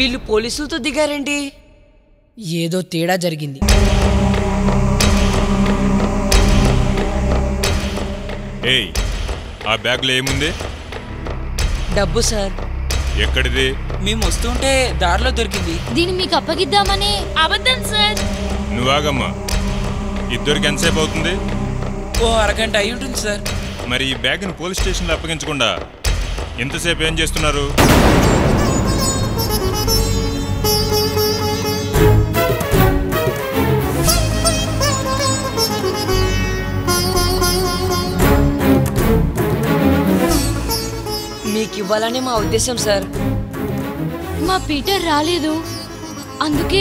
వీళ్ళు పోలీసులతో దిగారేంటి ఏదో తేడా జరిగింది. ఏయ్ ఆ బ్యాగ్లో ఏముంది? డబ్బు సార్. ఎక్కడిది? మేము వస్తుంటే దారిలో దొరికింది. దీన్ని మీకు అప్పగిద్దామని అబద్ధం సార్. నువ్వాగమ్మా ఇద్దరికి ఎంతసేపు అవుతుంది? ఓ అరగంట అయి ఉంటుంది సార్. మరి ఈ బ్యాగ్ని పోలీస్ స్టేషన్లో అప్పగించకుండా ఎంతసేపు ఏం చేస్తున్నారు? మీకు ఇవ్వాలనే మా ఉద్దేశం సార్. మా పీటర్ రాలేదు. అందుకే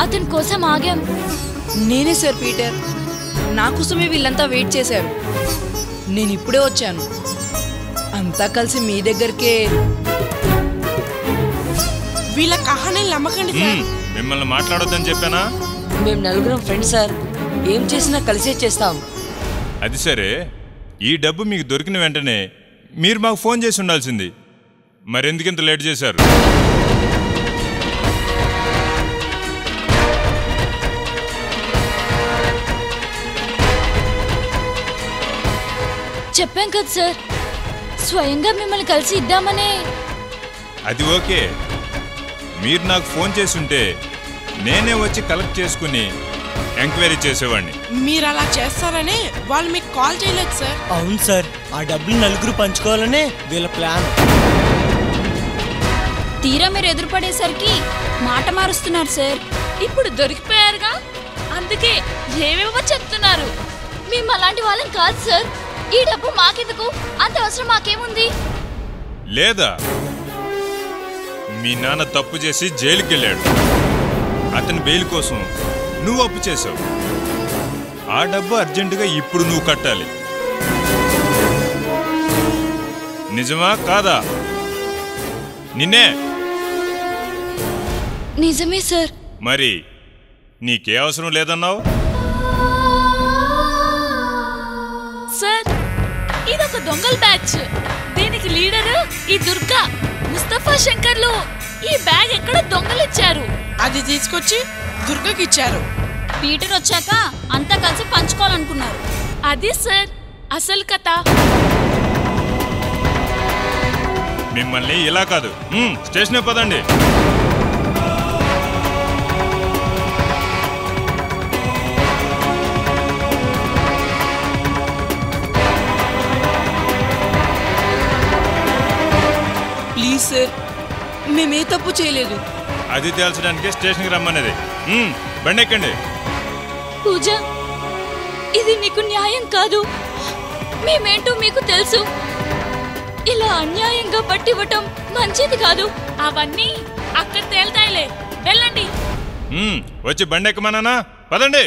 అతని కోసం ఆగాం. నేనే సార్ పీటర్. నా కోసమే వీళ్ళంతా వెయిట్ చేశారు. నేను ఇప్పుడే వచ్చాను. అంతా కలిసి మీ దగ్గరికే. వీళ్ళ కహానీలు నమ్మకండి సార్. మిమ్మల్ని మాట్లాడొద్దని చెప్పానా? మేము నలుగురం ఫ్రెండ్స్ సార్. ఏం చేసినా కలిసే చేస్తాం. అది సరే. ఈ డబ్బు మీకు దొరికిన వెంటనే మీరు మాకు ఫోన్ చేసి ఉండాల్సింది. మరెందుకింత లేట్ చేశారు? చెప్పాం కదా సార్. స్వయంగా మిమ్మల్ని కలిసి ఇద్దామనే అది ఓకే. మీరు నాకు ఫోన్ చేసి ఉంటే నేనే వచ్చి కలెక్ట్ చేసుకుని ఎంక్వైరీ చేసేవాడిని. మీరు అలా చేస్తారని వాళ్ళు మీకు కాల్ చేయలేదు సార్. అవును సార్. ఆ డబ్బులు నలుగురు పంచుకోవాలనే వీళ్ళ ప్లాన్. తీరా మీరు ఎదురుపడేసరికి మాట మారుస్తున్నారు సార్. ఇప్పుడు దొరికిపోయారుగా? అందుకే ఏవేవో చెప్తున్నారు. మేము అలాంటి వాళ్ళం కాదు సార్. ఈ డబ్బు మాకెందుకు? అంత అవసరం మాకేముంది? లేదా? మీ నాన్న తప్పు చేసి జైలుకి వెళ్ళాడు అతని బెయిల్ కోసం నువ్వు అప్పు చేసావు ఆ డబ్బు అర్జెంటుగా ఇప్పుడు నువ్వు కట్టాలి. నిజమా కాదా? నిన్నే. నిజమే సార్. మరి నీకే అవసరం లేదన్నావు? సార్ ఇదొక దొంగల బ్యాచ్. దీనికి లీడర్ ఈ దుర్గా. ముస్తఫా శంకర్లు ఈ బ్యాగ్ ఎక్కడ దొంగలిచ్చారు? అది తీసుకొచ్చి దుర్గకి ఇచ్చారు పీటర్ వచ్చాక అంతా కలిసి పంచుకోవాలనుకున్నారు. అది సార్ అసలు కథ. మిమ్మల్ని ఇలా కాదు. స్టేషనే పదండి. ప్లీజ్ సార్ మేమే తప్పు చేయలేదు. అది తేల్చడానికి స్టేషన్కి రమ్మనేది మ్మ్, బండి ఎక్కండి పూజ. ఇది నీకు న్యాయం కాదు. మేమేంటో మీకు తెలుసు. ఇలా అన్యాయంగా పట్టివ్వటం మంచిది కాదు. అవన్నీ అక్కడ తేల్తాయిలే. వెళ్ళండి. వచ్చి బండి పదండి.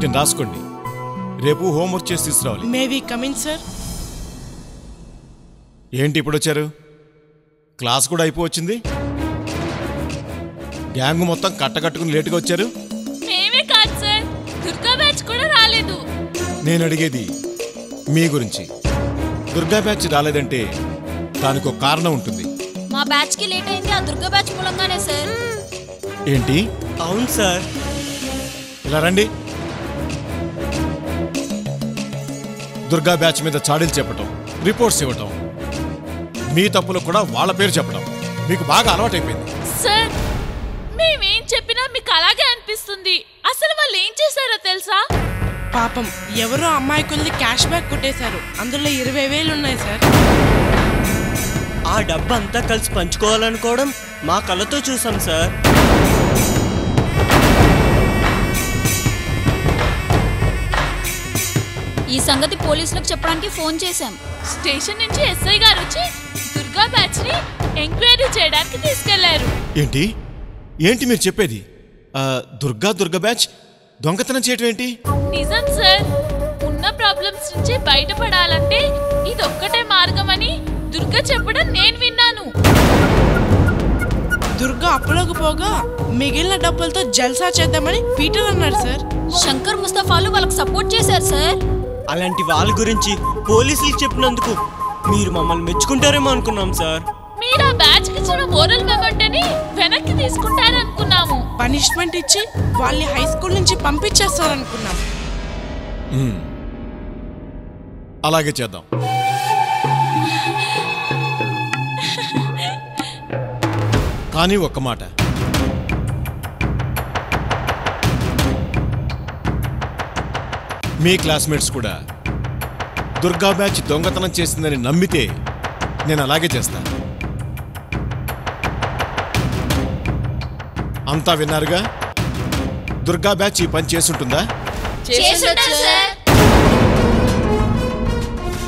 వీటిని రాసుకోండి. రేపు హోంవర్క్ చేసి తీసుకురావాలి. మేబీ కమిన్ సార్ ఏంటి ఇప్పుడు వచ్చారు? క్లాస్ కూడా అయిపోవచ్చింది. గ్యాంగ్ మొత్తం కట్టకట్టుకుని లేటుగా వచ్చారు. మేమే కాదు సార్ దుర్గా బ్యాచ్ కూడా రాలేదు. నేను అడిగేది మీ గురించి. దుర్గా బ్యాచ్ రాలేదంటే దానికి ఒక కారణం ఉంటుంది. మా బ్యాచ్కి లేట్ అయింది ఆ దుర్గా బ్యాచ్ మూలంగానే సార్ ఏంటి? అవును సార్ ఇలా రండి. దుర్గా బ్యాచ్ మీద చాడీలు చెప్పటం రిపోర్ట్స్ ఇవ్వటం మీ తప్పులు కూడా వాళ్ళ పేరు చెప్పడం మీకు బాగా అలవాటైపోయింది. సార్ మేమేం చెప్పినా మీకు అలాగే అనిపిస్తుంది. అసలు వాళ్ళు ఏం చేశారో తెలుసా? పాపం ఎవరో అమ్మాయికుల్ది క్యాష్ బ్యాక్ కొట్టేశారు. అందులో ఇరవై వేలు ఉన్నాయి సార్. ఆ డబ్బు అంతా కలిసి పంచుకోవాలనుకోవడం మా కళ్ళతో చూసాం సార్. ఈ సంగతి పోలీసులకు చెప్పడానికి ఫోన్ చేశాం. స్టేషన్ నుంచి ఎస్ఐ గారు వచ్చి దుర్గా బ్యాచ్ని ఎంక్వైరీ చేయడానికి తీసుకెళ్ళారు. ఏంటి? ఏంటి మీరు చెప్పేది? ఆ, దుర్గా దుర్గా బ్యాచ్ దొంగతనం చేయటం ఏంటి? నిజం సార్ ఉన్న ప్రాబ్లమ్స్ నుంచి బయటపడాలంటే ఇదొక్కటే మార్గమని దుర్గా చెప్పడం నేను విన్నాను. దుర్గా అప్పులోకి పోగా మిగిలిన డబ్బులతో జల్సా చేద్దామని పీటర్ అన్నాడు సార్. శంకర్ ముస్తఫాలు వాళ్ళకి సపోర్ట్ చేశారు. అలాంటి వాళ్ళ గురించి పోలీసులకు చెప్పినందుకు మీరు మమ్మల్ని మెచ్చుకుంటారేమో అనుకున్నాం సార్. మీరు ఆ బ్యాచ్కి ఇచ్చిన మోరల్ మెమెంటని వెనక్కి తీసుకుంటారనుకున్నాము. పనిష్మెంట్ ఇచ్చి వాళ్ళని హై స్కూల్ నుంచి పంపించేస్తారనుకున్నాం. అలాగే చేద్దాం. కానీ ఒక్క మాట. మీ క్లాస్మేట్స్ కూడా. దుర్గా బ్యాచ్ దొంగతనం చేసిందని నమ్మితే నేను అలాగే చేస్తాను. అంతా విన్నారుగా? దుర్గా బ్యాచ్ ఈ పని చేసుంటుందా?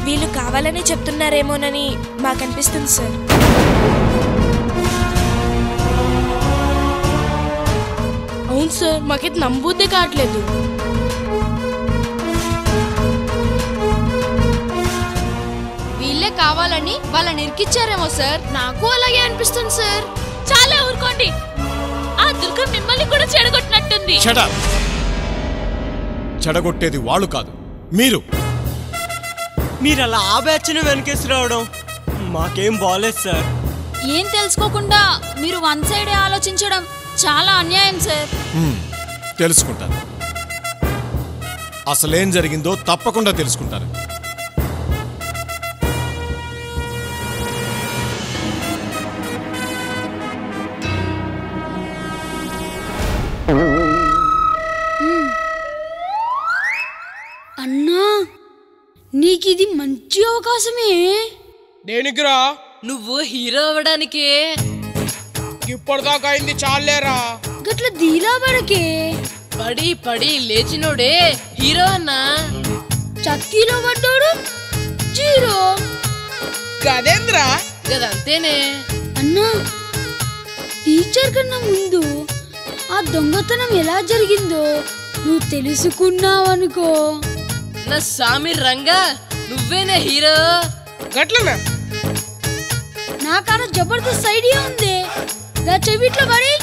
వీళ్ళు కావాలని చెప్తున్నారేమోనని మాకు అనిపిస్తుంది సార్. అవును సార్. మాకైతే నమ్మబుద్ధి కావట్లేదు. కావాలని వాళ్ళని ఇరికిచ్చారేమో సార్. నాకు అలాగే అనిపిస్తుంది సార్. చాలా ఊరుకోండి. ఆ దుర్గ మిమ్మల్ని కూడా చెడగొట్టినట్టుంది. చెడ చెడగొట్టేది వాళ్ళు కాదు మీరు. మీరు అలా ఆ బ్యాచ్ని వెనకేసి రావడం మాకేం బాలేదు సార్. ఏం తెలుసుకోకుండా మీరు వన్ సైడే ఆలోచించడం చాలా అన్యాయం సార్. తెలుసుకుంటారు అసలేం జరిగిందో తప్పకుండా తెలుసుకుంటారు నీకిది మంచి అవకాశమే. దేనికిరా? నువ్వు హీరో అవ్వడానికే. ఇప్పటిదాకా అయింది చాలేరా? గట్ల దీలా పడకే. పడి పడి లేచినోడే హీరో అన్నా. చక్కీలో పడ్డాడు జీరో. గదేంద్రా? గదంతేనే. అన్నా టీచర్ కన్నా ముందు ఆ దొంగతనం ఎలా జరిగిందో నువ్వు తెలుసుకున్నావనుకో. నా సామి రంగా నువ్వేనే హీరో? గట్లనా నాకాడ జబర్దస్త్ ఐడియా ఉంది. దా చెవిట్లో పడి.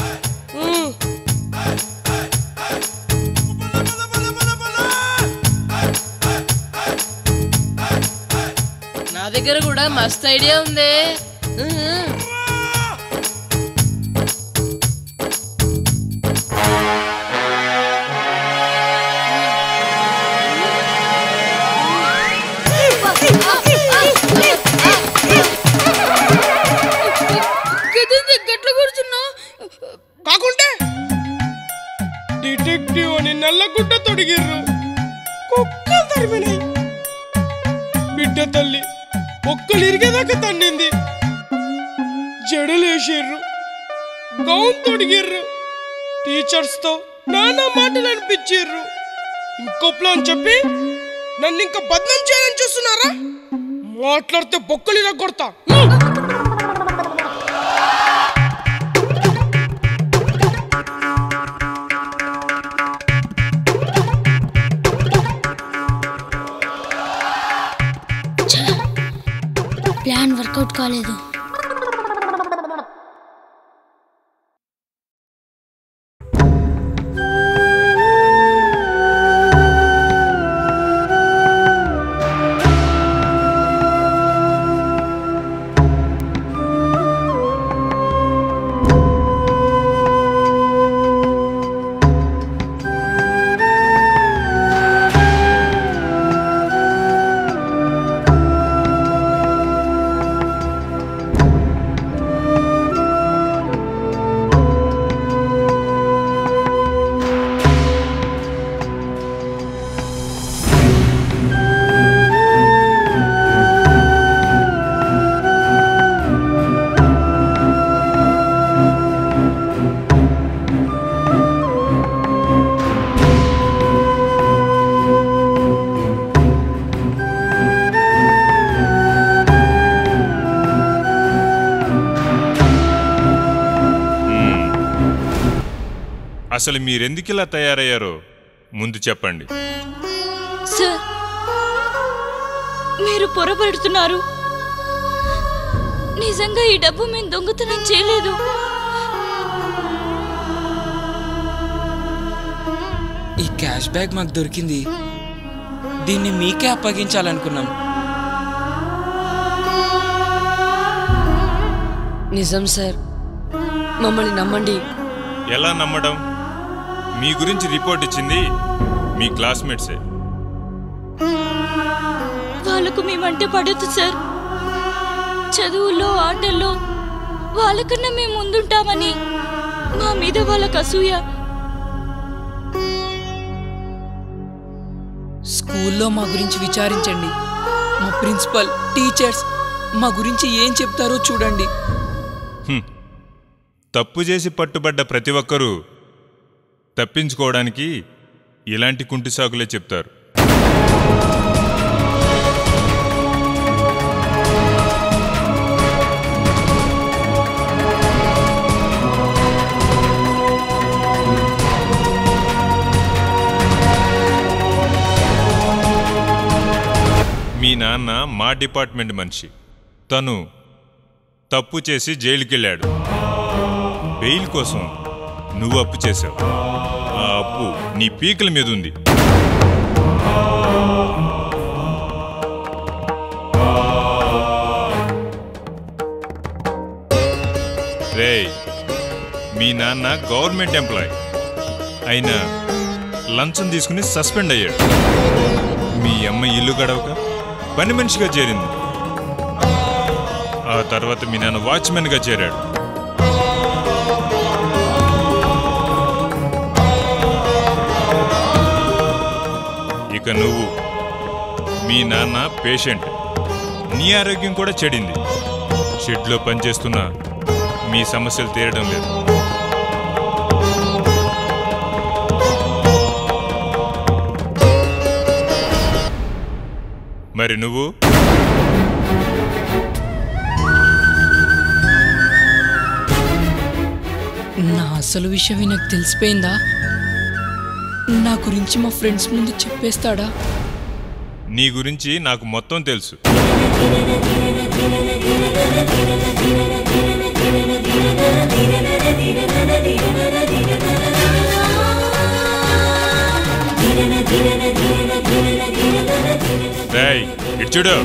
నా దగ్గర కూడా మస్త్ ఐడియా ఉంది. జడలేసిర్రు గౌన్ తొడిగిర్రు. టీచర్స్తో నానా మాటలు అనిపించిర్రు. ఇంకో ప్లాన్ చెప్పి నన్ను ఇంకా బద్నాం చేయాలని చూస్తున్నారా? మాట్లాడితే బొక్కలు ఇలా కొడతా. ప్లాన్ వర్కౌట్ కాలేదు. అసలు మీరెందుకు ఇలా తయారయ్యారో ముందు చెప్పండి. సార్ మీరు పొరపడుతున్నారు. నిజంగా ఈ డబ్బు మేము దొంగతనం చేయలేదు. ఈ క్యాష్ బ్యాగ్ మాకు దొరికింది. దీన్ని మీకే అప్పగించాలనుకున్నాం. నిజం సార్ మమ్మల్ని నమ్మండి. ఎలా నమ్మడం? మీ గురించి రిపోర్ట్ ఇచ్చింది మీ క్లాస్మేట్సే. వాళ్ళకు మేమంటే పడదు సార్. చదువుల్లో ఆటల్లో వాళ్ళకన్నా మేము ముందుంటామని మా మీద వాళ్ళకు అసూయ. స్కూల్లో మా గురించి విచారించండి. మా ప్రిన్సిపల్ టీచర్స్ మా గురించి ఏం చెప్తారో చూడండి. తప్పు చేసి పట్టుబడ్డ ప్రతి ఒక్కరూ తప్పించుకోవడానికి ఇలాంటి కుంటి సాకులే చెప్తారు. మీ నాన్న మా డిపార్ట్మెంట్ మనిషి. తను తప్పు చేసి జైలుకెళ్ళాడు. బెయిల్ కోసం నువ్వు అప్పు చేశావు నీ పీకల మీద ఉంది. రేయ్ మీ నాన్న గవర్నమెంట్ ఎంప్లాయ్. అయినా లంచం తీసుకుని సస్పెండ్ అయ్యాడు. మీ అమ్మ ఇల్లు గడవక పని మనిషిగా చేరింది. ఆ తర్వాత మీ నాన్న వాచ్మెన్గా చేరాడు. ఇక నువ్వు. మీ నాన్న పేషెంట్. నీ ఆరోగ్యం కూడా చెడింది. షెడ్లో పనిచేస్తున్న మీ సమస్యలు తీరడం లేదు. మరి నువ్వు? నా అసలు విషయం నాకు తెలిసిపోయిందా? నా గురించి మా ఫ్రెండ్స్ ముందు చెప్పేస్తాడా? నీ గురించి నాకు మొత్తం తెలుసు. ఇటు చూడు.